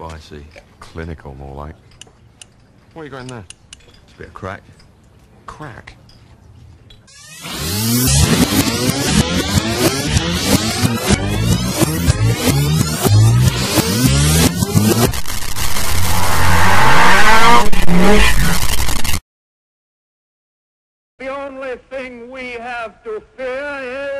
spicy. Clinical, more like. What you got in there? It's a bit of crack. Crack. The only thing we have to fear is